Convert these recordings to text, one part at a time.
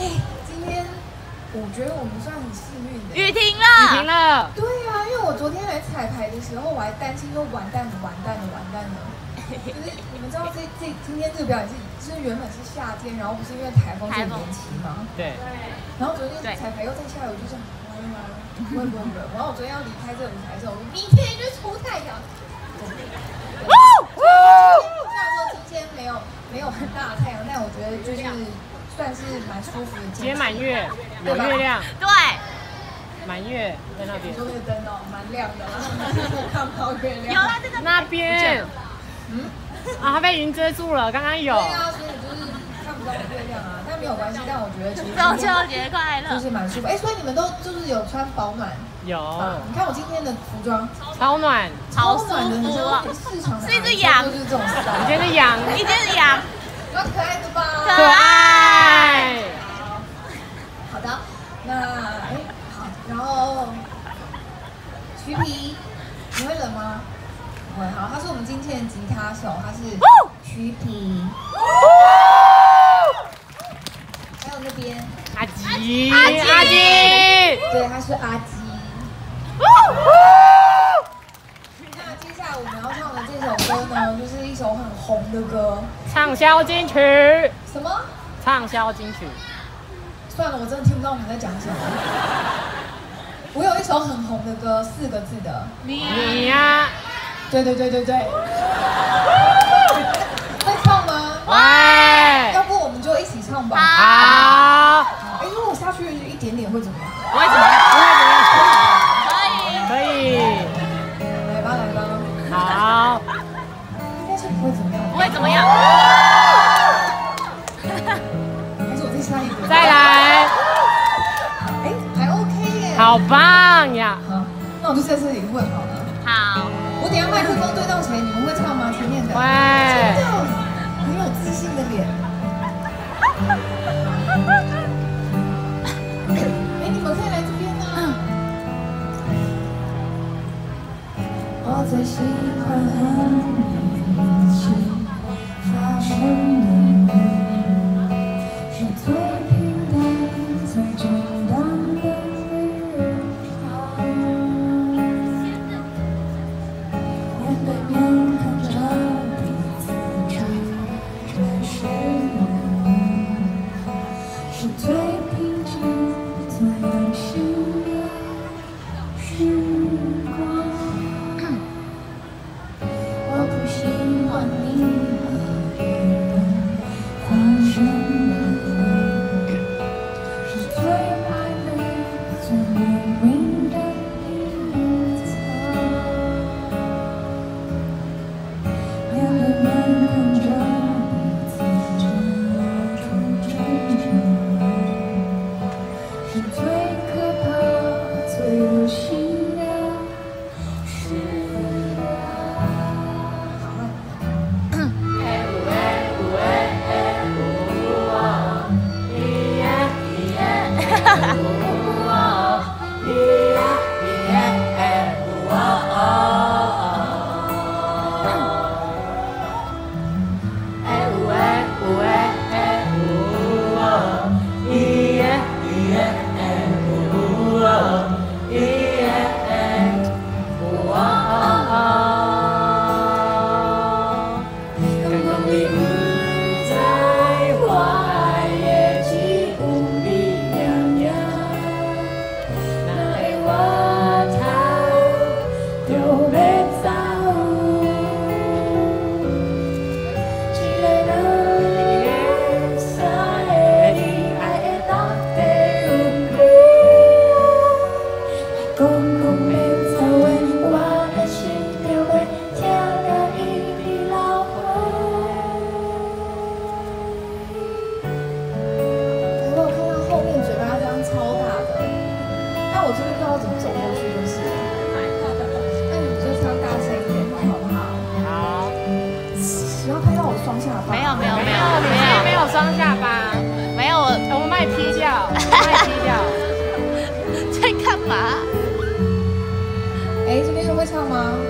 哎，今天我觉得我们算很幸运的。雨停了，雨停了。对啊，因为我昨天来彩排的时候，我还担心说完蛋了，完蛋了，完蛋了。就是你们知道这这今天这个表演是，就是原本是夏天，然后不是因为台风就延期吗？对。然后昨天彩排又在下雨，就这样，完了完了，会不会冷？然后我昨天要离开这个舞台的时候，我明天就出太阳。哦哦。虽然说今天没有没有很大的太阳，但我觉得就是。算是蛮舒服的。今天满月，有月亮。对。满月在那边。说那个灯哦，蛮亮的。看不到月亮。有啊，这个那边。嗯。啊，它被云遮住了，刚刚有。对啊，所以就是看不到月亮啊，但没有关系。但我觉得其实。中秋节快乐。就是蛮舒服。哎，所以你们都就是有穿保暖。有。你看我今天的服装。超暖。超暖的，市场是一只羊。就是这种。你天是羊。一天是羊。蛮可爱的吧？可爱。那哎好，然后徐皮，你会冷吗？不会。好，他是我们今天的吉他手，他是徐皮。还有那边阿吉，阿吉，对，他是阿吉。那接下来我们要唱的这首歌呢，就是一首很红的歌，畅销金曲。什么？畅销金曲。算了，我真的听不到你们在讲什么。我有一首很红的歌，四个字的。你呀？对对对对对。会唱吗？会。要不我们就一起唱吧。好。哎，如果下去一点点会怎么样？不会怎么样，不会怎么样。好棒呀！好，那我就在这里问好了。好，我等下麦克风对到谁，你们会唱吗？前面的，哇，真的，很有自信的脸。哎，你们可以来这边呢。我最喜欢我，我就是不走。双下巴。没有没有没有没有没有双下巴。没有，我卖 P。吗？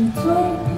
你最